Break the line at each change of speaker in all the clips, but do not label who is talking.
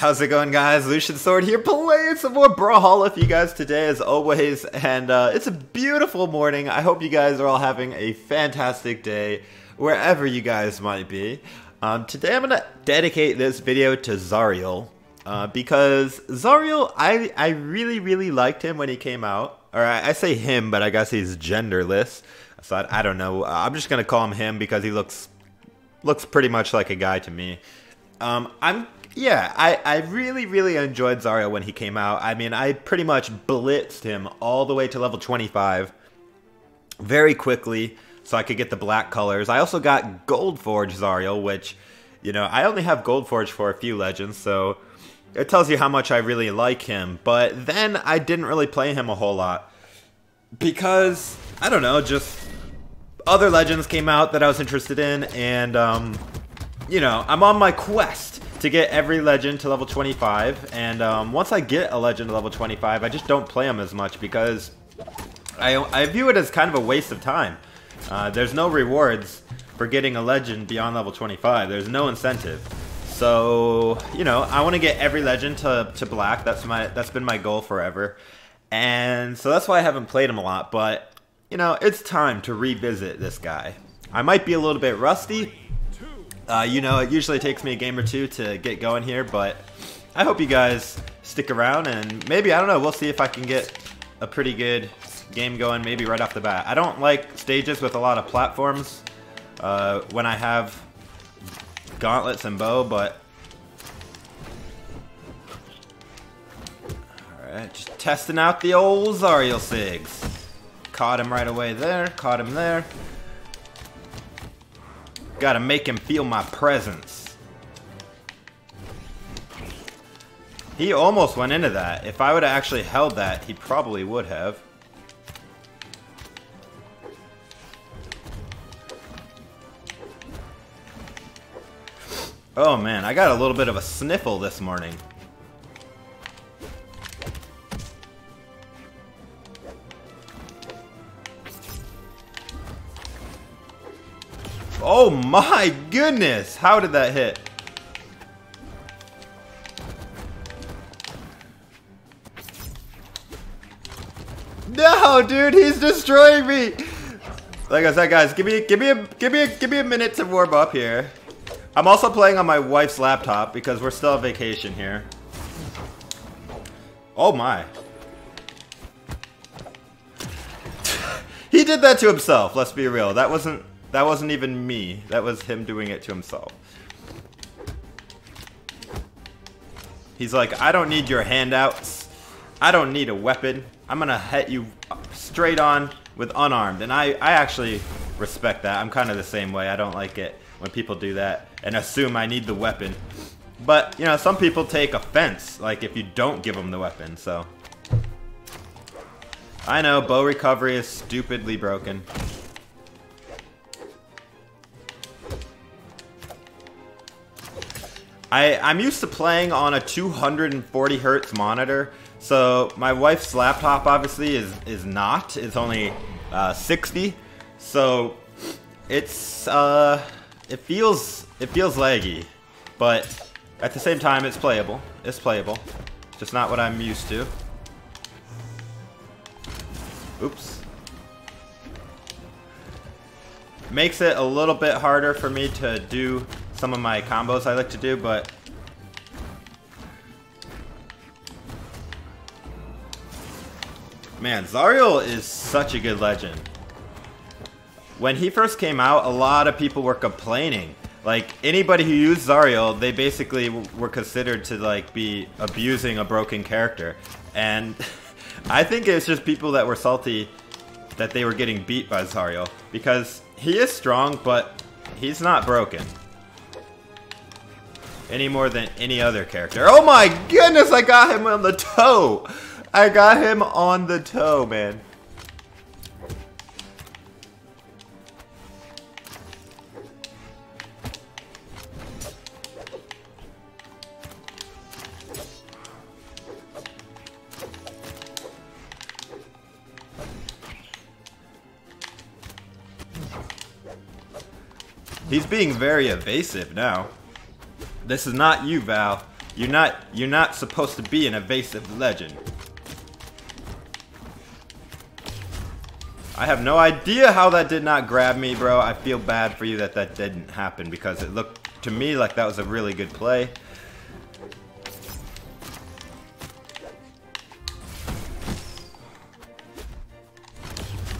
How's it going, guys? Lucian Sword here, playing some more Brawlhalla for you guys today, as always. And uh, it's a beautiful morning. I hope you guys are all having a fantastic day, wherever you guys might be. Um, today I'm going to dedicate this video to Zariel, uh, because Zariel, I, I really, really liked him when he came out. Or I, I say him, but I guess he's genderless. So I, I don't know. I'm just going to call him him because he looks looks pretty much like a guy to me. Um, I'm yeah, I, I really, really enjoyed Zariel when he came out. I mean, I pretty much blitzed him all the way to level 25 very quickly so I could get the black colors. I also got Gold Forge Zariel, which, you know, I only have Gold Forge for a few legends, so it tells you how much I really like him. But then I didn't really play him a whole lot because, I don't know, just other legends came out that I was interested in, and, um, you know, I'm on my quest to get every legend to level 25. And um, once I get a legend to level 25, I just don't play them as much because I, I view it as kind of a waste of time. Uh, there's no rewards for getting a legend beyond level 25. There's no incentive. So, you know, I want to get every legend to, to black. That's my that's been my goal forever. And so that's why I haven't played him a lot, but you know, it's time to revisit this guy. I might be a little bit rusty, uh, you know, it usually takes me a game or two to get going here, but I hope you guys stick around and maybe, I don't know, we'll see if I can get a pretty good game going maybe right off the bat. I don't like stages with a lot of platforms uh, when I have gauntlets and bow, but... Alright, just testing out the old Zariel Sigs. Caught him right away there, caught him there. Gotta make him feel my presence. He almost went into that. If I would have actually held that, he probably would have. Oh man, I got a little bit of a sniffle this morning. Oh my goodness! How did that hit? No, dude, he's destroying me. Like I said, guys, give me, give me a, give me a, give me a minute to warm up here. I'm also playing on my wife's laptop because we're still on vacation here. Oh my. he did that to himself, let's be real. That wasn't that wasn't even me. That was him doing it to himself. He's like, I don't need your handouts. I don't need a weapon. I'm gonna hit you straight on with unarmed. And I, I actually respect that. I'm kind of the same way. I don't like it when people do that and assume I need the weapon. But, you know, some people take offense, like if you don't give them the weapon, so. I know, bow recovery is stupidly broken. I, I'm used to playing on a 240 hertz monitor, so my wife's laptop obviously is, is not. It's only uh, 60, so it's uh, it feels it feels laggy, but at the same time it's playable. It's playable, just not what I'm used to. Oops. Makes it a little bit harder for me to do some of my combos I like to do, but Man, Zariel is such a good legend. When he first came out, a lot of people were complaining. Like, anybody who used Zariel, they basically were considered to, like, be abusing a broken character. And I think it's just people that were salty that they were getting beat by Zariel. Because he is strong, but he's not broken any more than any other character. Oh my goodness, I got him on the toe. I got him on the toe, man. He's being very evasive now. This is not you, Val. You're not you're not supposed to be an evasive legend. I have no idea how that did not grab me, bro. I feel bad for you that that didn't happen because it looked to me like that was a really good play.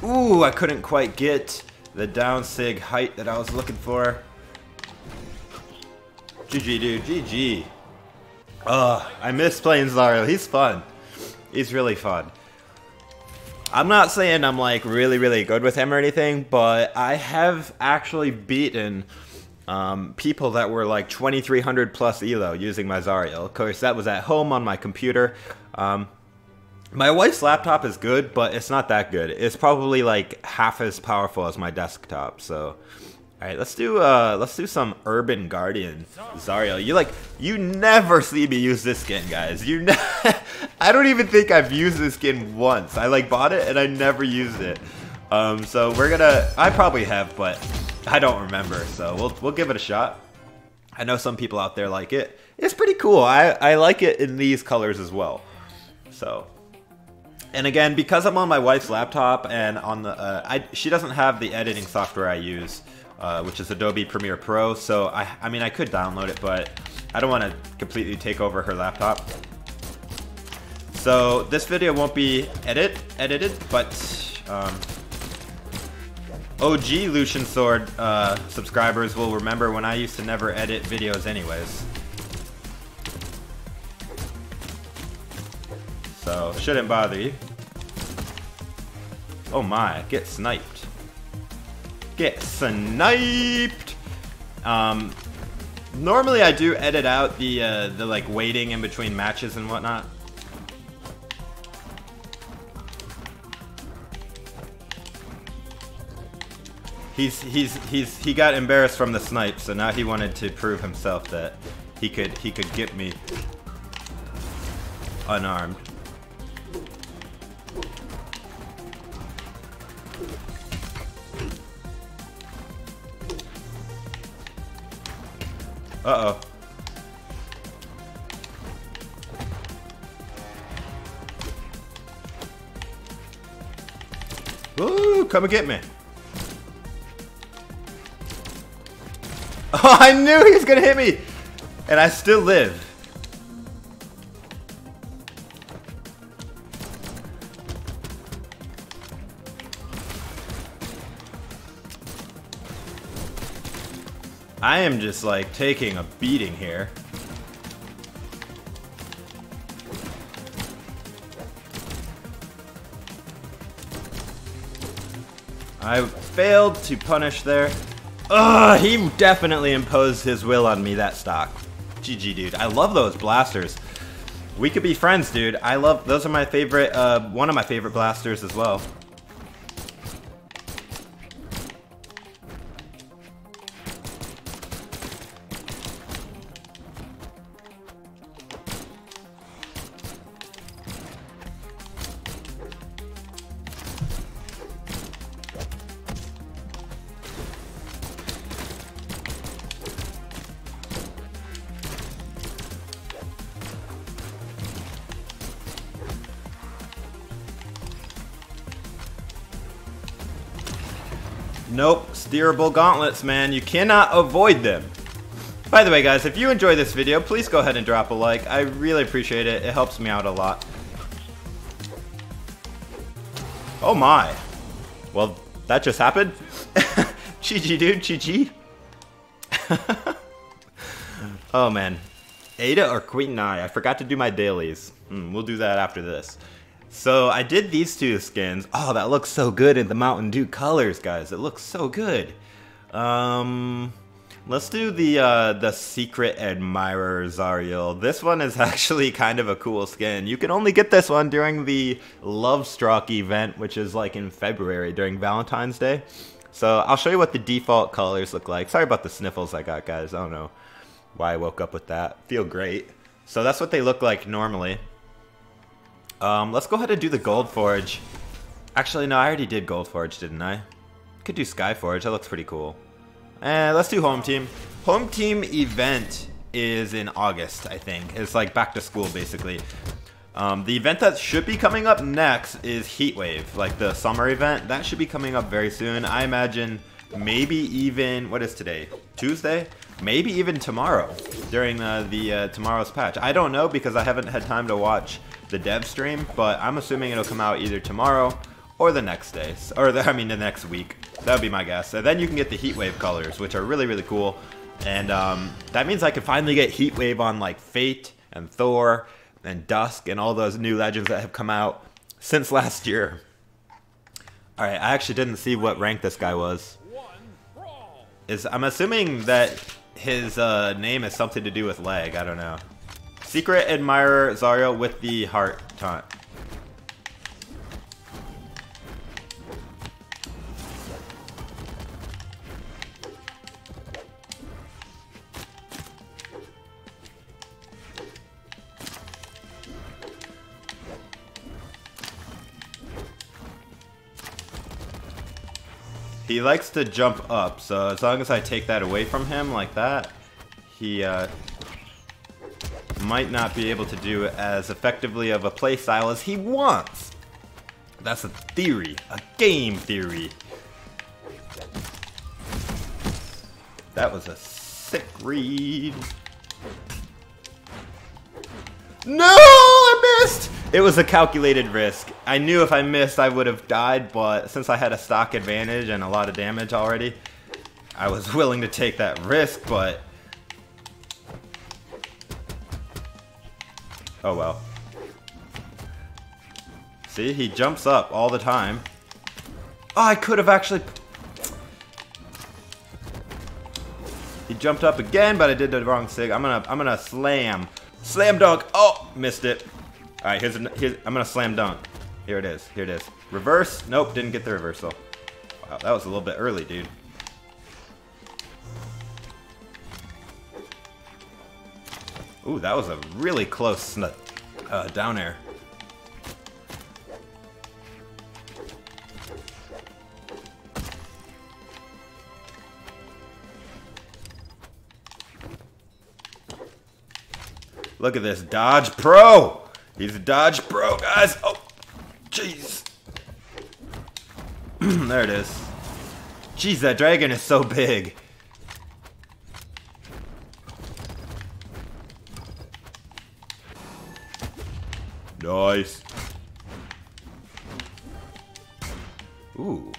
Ooh, I couldn't quite get the down sig height that I was looking for. GG, dude. GG. Ugh, I miss playing Zariel. He's fun. He's really fun. I'm not saying I'm like really, really good with him or anything, but I have actually beaten um, people that were like 2300 plus elo using my Zariel. Of course, that was at home on my computer. Um, my wife's laptop is good, but it's not that good. It's probably like half as powerful as my desktop. So, all right, let's do uh, let's do some Urban Guardian Zariel. You like you never see me use this skin, guys. You, I don't even think I've used this skin once. I like bought it and I never used it. Um, so we're gonna. I probably have, but I don't remember. So we'll we'll give it a shot. I know some people out there like it. It's pretty cool. I I like it in these colors as well. So and again, because I'm on my wife's laptop and on the, uh, I, she doesn't have the editing software I use, uh, which is Adobe Premiere Pro. So I, I mean, I could download it, but I don't want to completely take over her laptop. So this video won't be edit edited, but um, OG Lucian Sword uh, subscribers will remember when I used to never edit videos anyways. so shouldn't bother you. Oh my, get sniped. Get sniped! Um, normally I do edit out the, uh, the like waiting in between matches and whatnot. He's, he's, he's, he got embarrassed from the snipe, so now he wanted to prove himself that he could, he could get me unarmed. Uh-oh. Come and get me. Oh, I knew he was gonna hit me! And I still live. I am just like taking a beating here. I failed to punish there. Ugh, he definitely imposed his will on me, that stock. GG, dude. I love those blasters. We could be friends, dude. I love, those are my favorite, uh, one of my favorite blasters as well. Steerable gauntlets, man. You cannot avoid them. By the way, guys, if you enjoy this video, please go ahead and drop a like. I really appreciate it. It helps me out a lot. Oh my. Well, that just happened. GG, dude. GG. oh, man. Ada or Queen Nai? I forgot to do my dailies. Hmm, we'll do that after this. So I did these two skins. Oh, that looks so good in the Mountain Dew colors, guys. It looks so good. Um, let's do the uh, the Secret Admirer Zariel. This one is actually kind of a cool skin. You can only get this one during the Love Struck event, which is like in February during Valentine's Day. So I'll show you what the default colors look like. Sorry about the sniffles I got, guys. I don't know why I woke up with that. Feel great. So that's what they look like normally. Um, let's go ahead and do the Gold Forge. Actually, no, I already did Gold Forge, didn't I? Could do Sky Forge. That looks pretty cool. And let's do Home Team. Home Team event is in August, I think. It's like back to school, basically. Um, the event that should be coming up next is Heatwave, like the summer event. That should be coming up very soon. I imagine maybe even, what is today? Tuesday? Maybe even tomorrow during uh, the uh, tomorrow's patch. I don't know because I haven't had time to watch the dev stream, but I'm assuming it'll come out either tomorrow or the next day, or the, I mean the next week. That would be my guess. And then you can get the Heatwave colors, which are really, really cool. And um, that means I can finally get Heatwave on like Fate and Thor and Dusk and all those new legends that have come out since last year. Alright, I actually didn't see what rank this guy was. Is I'm assuming that his uh, name is something to do with leg, I don't know. Secret Admirer Zariel with the heart taunt. He likes to jump up, so as long as I take that away from him like that, he uh, might not be able to do as effectively of a playstyle as he wants. That's a theory, a game theory. That was a sick read. No, I missed! It was a calculated risk. I knew if I missed, I would have died, but since I had a stock advantage and a lot of damage already, I was willing to take that risk, but... Oh well. See, he jumps up all the time. Oh, I could have actually... He jumped up again, but I did the wrong sig. I'm gonna, I'm gonna slam. Slam dunk. Oh, missed it. All right, here's, a, here's I'm gonna slam dunk. Here it is. Here it is. Reverse. Nope, didn't get the reversal. Wow, that was a little bit early, dude. Ooh, that was a really close uh, down air. Look at this, Dodge Pro! He's a Dodge Pro, guys! Oh, jeez. there it is. Jeez, that dragon is so big. Nice. Ooh.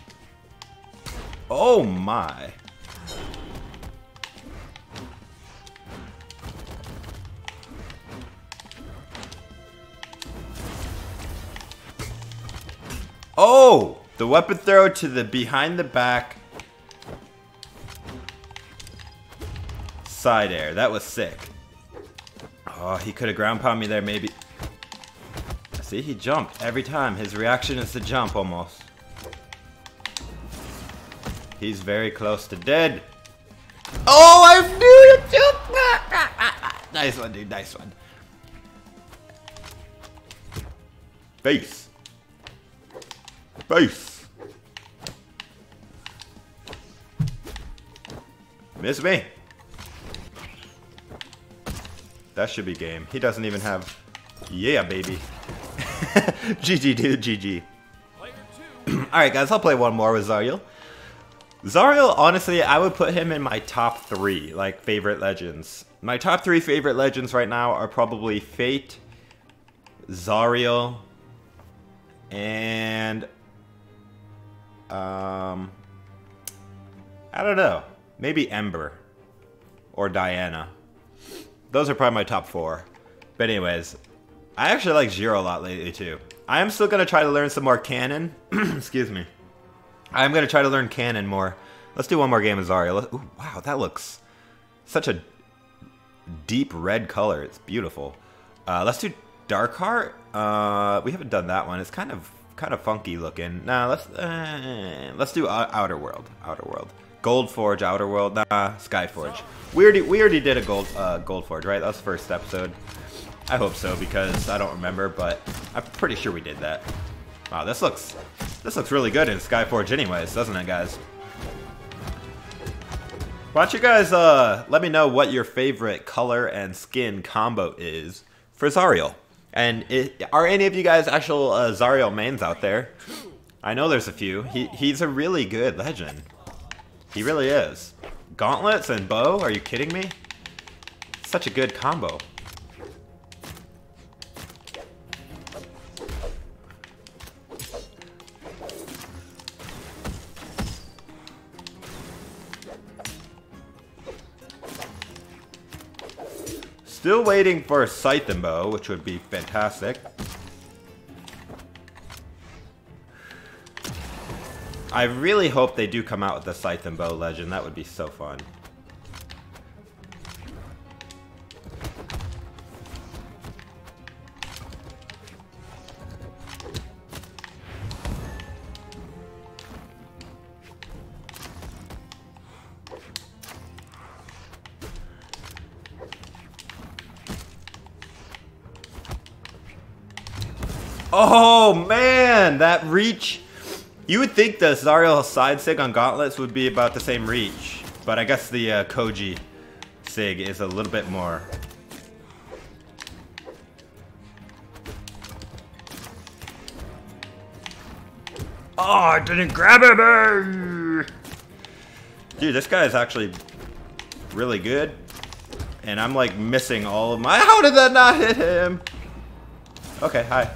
Oh my. Oh! The weapon throw to the behind the back side air. That was sick. Oh, he could have ground pound me there maybe. See, he jumped every time. His reaction is to jump almost. He's very close to dead. Oh, I knew it! nice one, dude. Nice one. Face. Face. Miss me. That should be game. He doesn't even have... Yeah, baby. GG, dude. GG. Alright, guys. I'll play one more with Zariel. Zariel, honestly, I would put him in my top three, like, favorite legends. My top three favorite legends right now are probably Fate, Zariel, and um, I don't know. Maybe Ember or Diana. Those are probably my top four. But anyways, I actually like Zero a lot lately too. I am still gonna try to learn some more cannon. Excuse me. I am gonna try to learn cannon more. Let's do one more game of Zariel. Ooh, wow, that looks such a deep red color. It's beautiful. Uh, let's do Dark Heart. Uh, we haven't done that one. It's kind of kind of funky looking. Nah, let's uh, let's do Outer World. Outer World. Gold Forge, Outer World. Nah, Skyforge. We already we already did a Gold uh, Gold Forge, right? That was the first episode. I hope so because I don't remember, but I'm pretty sure we did that. Wow, this looks this looks really good in Skyforge, anyways, doesn't it, guys? Why don't you guys uh, let me know what your favorite color and skin combo is for Zariel? And it, are any of you guys actual uh, Zariel mains out there? I know there's a few. He, he's a really good legend. He really is. Gauntlets and bow? Are you kidding me? Such a good combo. Still waiting for a Scythe Bow, which would be fantastic. I really hope they do come out with the Scythe Bow Legend. That would be so fun. Oh man, that reach. You would think the Zariel side sig on gauntlets would be about the same reach, but I guess the uh, Koji sig is a little bit more. Oh, I didn't grab him! Dude, this guy is actually really good. And I'm like missing all of my- How did that not hit him? Okay, hi.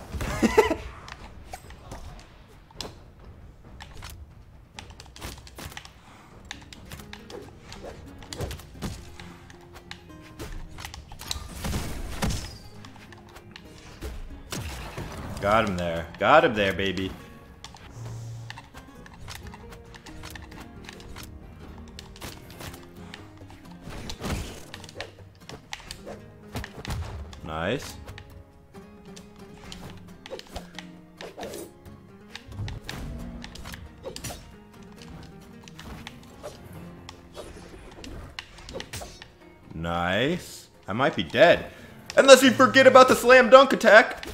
Got him there. Got him there, baby. Nice. Nice. I might be dead. Unless we forget about the slam dunk attack.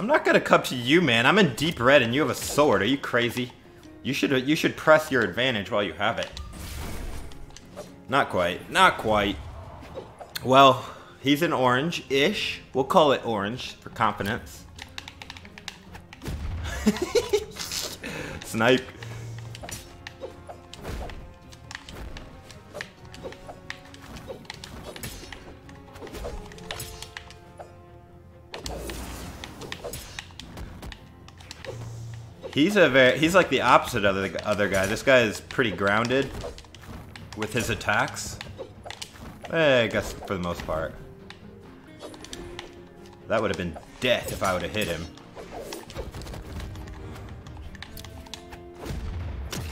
I'm not gonna come to you, man. I'm in deep red and you have a sword. Are you crazy? You should you should press your advantage while you have it. Not quite. Not quite. Well, he's an orange-ish. We'll call it orange for confidence. Snipe. He's a very, he's like the opposite of the other guy. This guy is pretty grounded with his attacks. Eh, I guess for the most part. That would have been death if I would have hit him.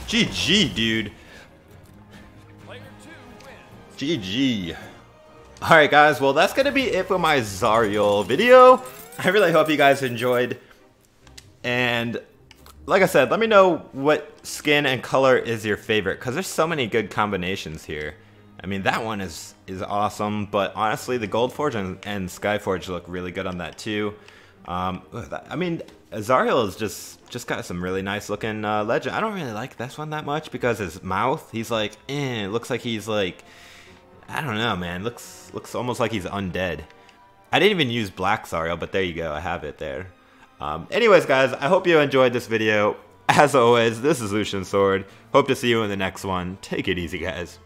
GG, dude. GG. Alright guys, well that's gonna be it for my Zariel video. I really hope you guys enjoyed. And like I said, let me know what skin and color is your favorite, because there's so many good combinations here. I mean, that one is is awesome, but honestly, the Gold Forge and, and Skyforge look really good on that too. Um, I mean, Zariel is just just got some really nice looking uh, legend. I don't really like this one that much because his mouth, he's like, eh, it looks like he's like, I don't know, man. Looks looks almost like he's undead. I didn't even use Black Zariel, but there you go, I have it there. Um, anyways, guys, I hope you enjoyed this video. As always, this is Lucian Sword. Hope to see you in the next one. Take it easy, guys.